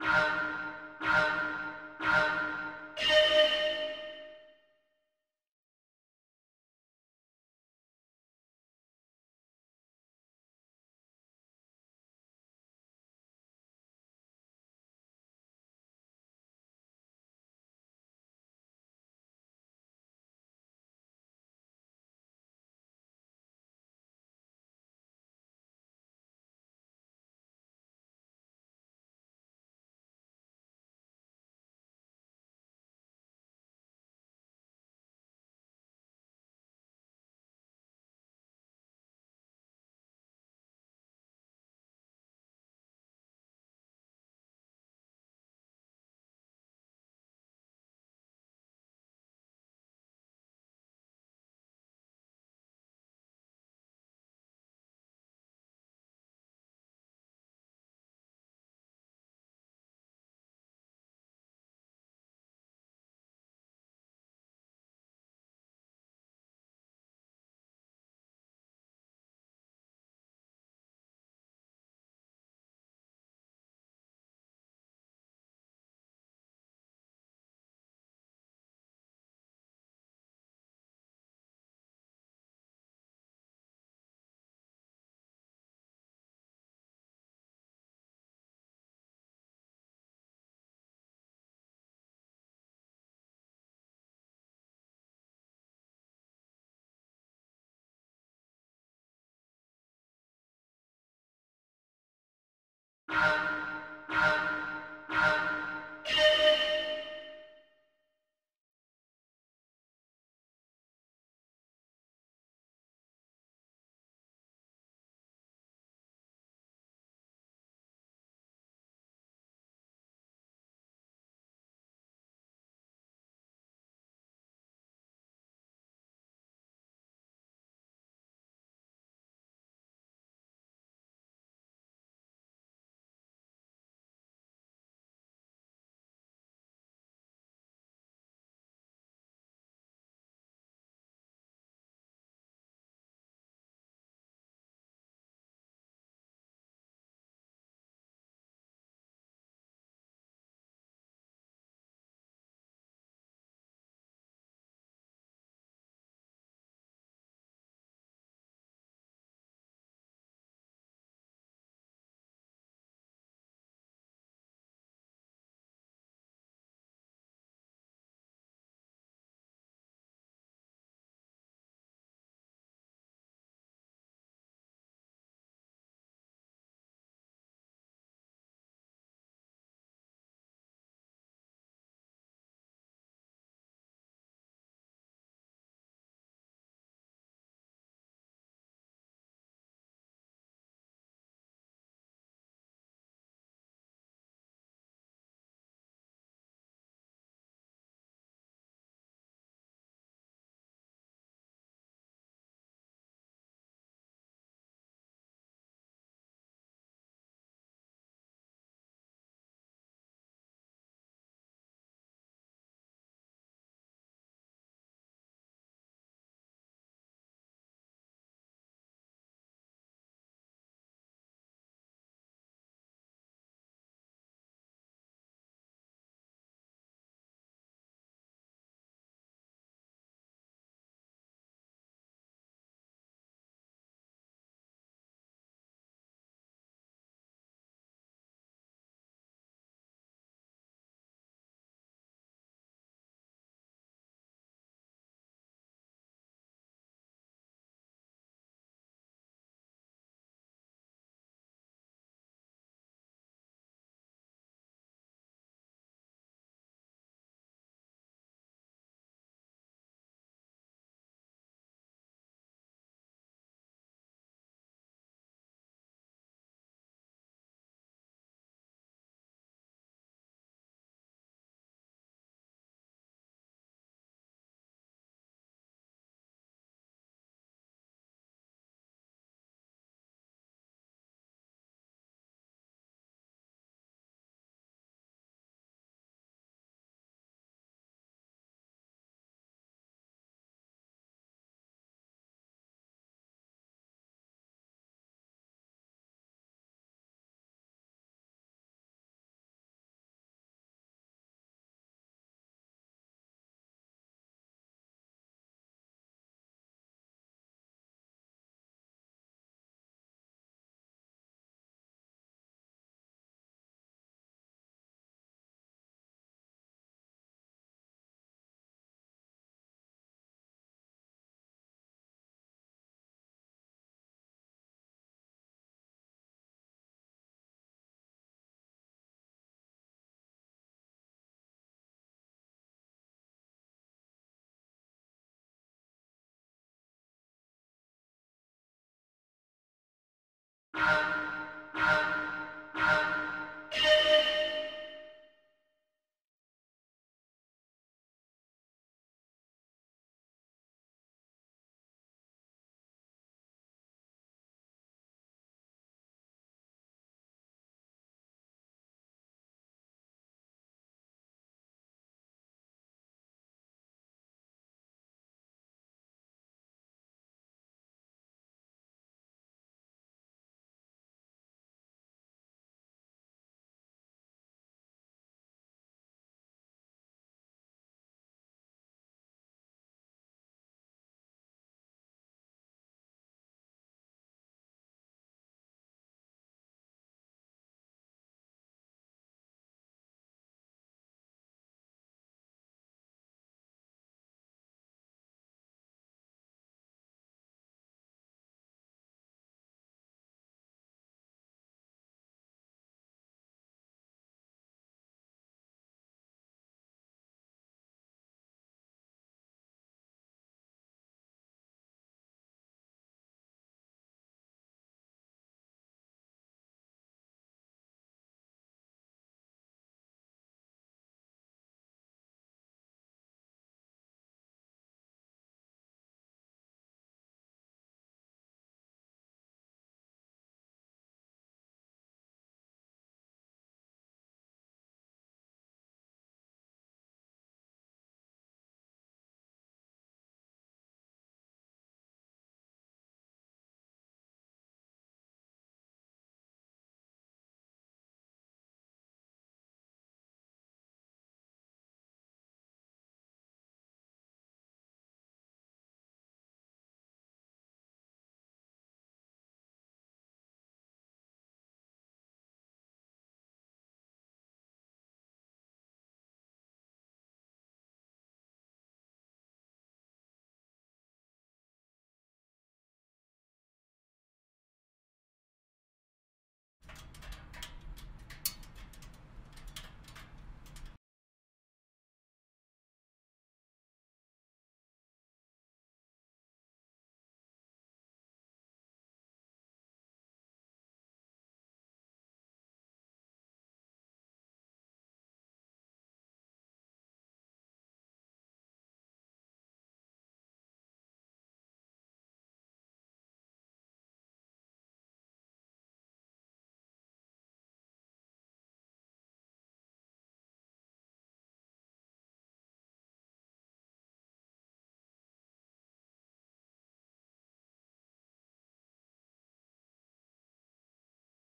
Thank you. Thank you. No, no.